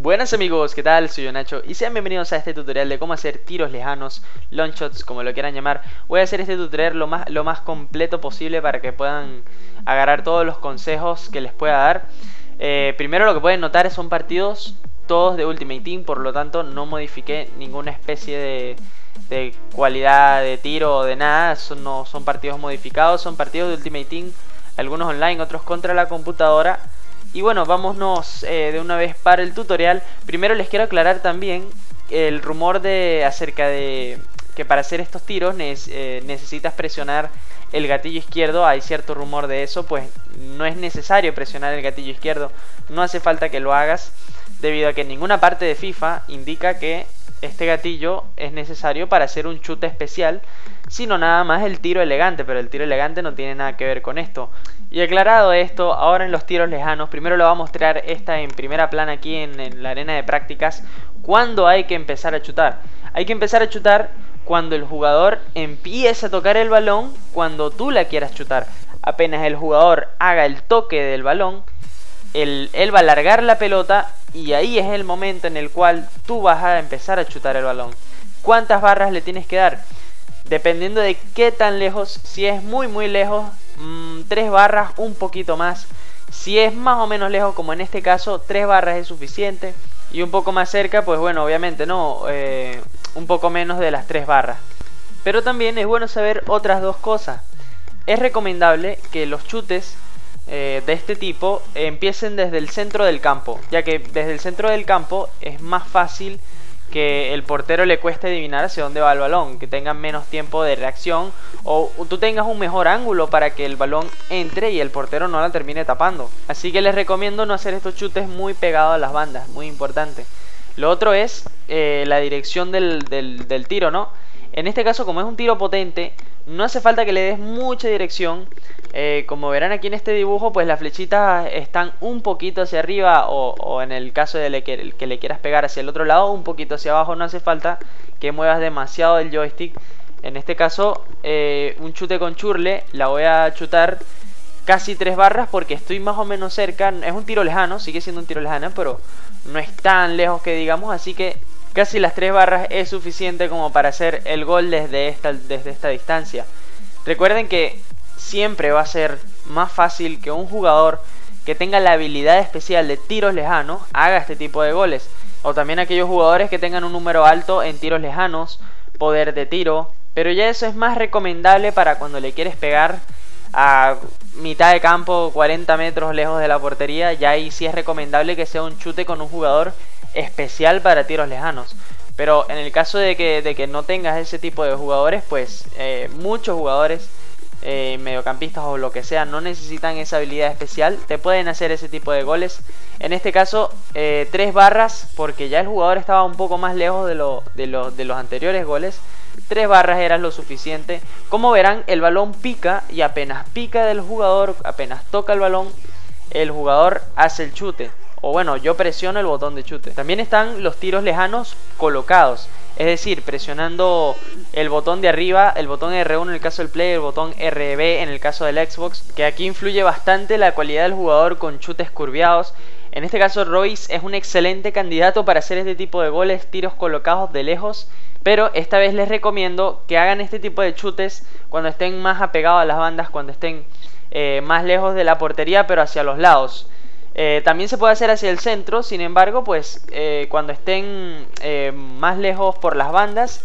Buenas amigos, ¿qué tal? Soy yo Nacho y sean bienvenidos a este tutorial de cómo hacer tiros lejanos, long shots, como lo quieran llamar. Voy a hacer este tutorial lo más, lo más completo posible para que puedan agarrar todos los consejos que les pueda dar. Eh, primero lo que pueden notar son partidos todos de Ultimate Team, por lo tanto no modifiqué ninguna especie de, cualidad de tiro o de nada. No, son partidos modificados, son partidos de Ultimate Team, algunos online, otros contra la computadora. Y bueno, vámonos eh, de una vez para el tutorial. Primero les quiero aclarar también el rumor de acerca de que para hacer estos tiros eh, necesitas presionar el gatillo izquierdo. Hay cierto rumor de eso, pues no es necesario presionar el gatillo izquierdo. No hace falta que lo hagas, debido a que ninguna parte de FIFA indica que este gatillo es necesario para hacer un chute especial, sino nada más el tiro elegante, pero el tiro elegante no tiene nada que ver con esto. Y aclarado esto, ahora en los tiros lejanos, primero lo va a mostrar esta en primera plana aquí en, la arena de prácticas, cuando hay que empezar a chutar. Hay que empezar a chutar cuando el jugador empiece a tocar el balón, cuando tú la quieras chutar. Apenas el jugador haga el toque del balón, él, va a largar la pelota y ahí es el momento en el cual tú vas a empezar a chutar el balón. ¿Cuántas barras le tienes que dar? Dependiendo de qué tan lejos, si es muy muy lejos, Mm, tres 3 barras, un poquito más. Si es más o menos lejos, como en este caso, 3 barras es suficiente. Y un poco más cerca, pues bueno, obviamente no, eh, un poco menos de las 3 barras. Pero también es bueno saber otras dos cosas. Es recomendable que los chutes eh, de este tipo empiecen desde el centro del campo, ya que desde el centro del campo es más fácil que el portero le cueste adivinar hacia dónde va el balón, que tengan menos tiempo de reacción o tú tengas un mejor ángulo para que el balón entre y el portero no la termine tapando. Así que les recomiendo no hacer estos chutes muy pegados a las bandas, muy importante. Lo otro es eh, la dirección del, del tiro, ¿no? En este caso, como es un tiro potente, no hace falta que le des mucha dirección. Eh, como verán aquí en este dibujo, pues las flechitas están un poquito hacia arriba o, en el caso de que, le quieras pegar hacia el otro lado, un poquito hacia abajo. No hace falta que muevas demasiado el joystick. En este caso, eh, un chute con churle, la voy a chutar casi tres barras porque estoy más o menos cerca. Es un tiro lejano, sigue siendo un tiro lejano, pero no es tan lejos que digamos. Así que Casi las tres barras es suficiente como para hacer el gol desde esta, desde esta distancia. Recuerden que siempre va a ser más fácil que un jugador que tenga la habilidad especial de tiros lejanos haga este tipo de goles. O también aquellos jugadores que tengan un número alto en tiros lejanos, poder de tiro. Pero ya eso es más recomendable para cuando le quieres pegar a mitad de campo, 40 metros lejos de la portería. Ya ahí sí es recomendable que sea un chute con un jugador especial para tiros lejanos. Pero en el caso de que, de que no tengas ese tipo de jugadores, pues eh, muchos jugadores, eh, mediocampistas o lo que sea, no necesitan esa habilidad especial. Te pueden hacer ese tipo de goles. En este caso, eh, tres barras, porque ya el jugador estaba un poco más lejos de, lo, de, los anteriores goles. Tres barras eran lo suficiente. Como verán, el balón pica y apenas pica del jugador, apenas toca el balón, el jugador hace el chute o bueno, yo presiono el botón de chute. También están los tiros lejanos colocados, es decir, presionando el botón de arriba, el botón R1 en el caso del Play, el botón RB en el caso del Xbox, que aquí influye bastante la cualidad del jugador con chutes curviados. En este caso Royce es un excelente candidato para hacer este tipo de goles, tiros colocados de lejos. Pero esta vez les recomiendo que hagan este tipo de chutes cuando estén más apegados a las bandas, cuando estén eh, más lejos de la portería, pero hacia los lados. Eh, también se puede hacer hacia el centro, sin embargo, pues eh, cuando estén eh, más lejos por las bandas,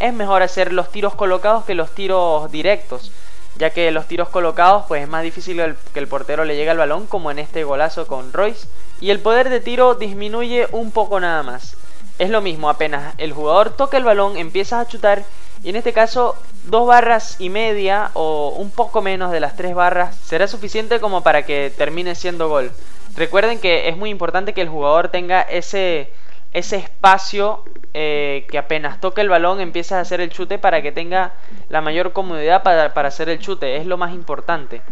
es mejor hacer los tiros colocados que los tiros directos, ya que los tiros colocados pues es más difícil que el portero le llegue al balón, como en este golazo con Royce, y el poder de tiro disminuye un poco nada más. Es lo mismo, apenas el jugador toca el balón, empiezas a chutar, y en este caso dos barras y media o un poco menos de las tres barras será suficiente como para que termine siendo gol. Recuerden que es muy importante que el jugador tenga ese, ese espacio eh, que apenas toque el balón empieza a hacer el chute para que tenga la mayor comodidad para, para, hacer el chute. Es lo más importante.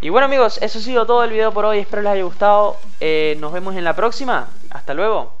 Y bueno amigos, eso ha sido todo el video por hoy. Espero les haya gustado. Eh, nos vemos en la próxima. Hasta luego.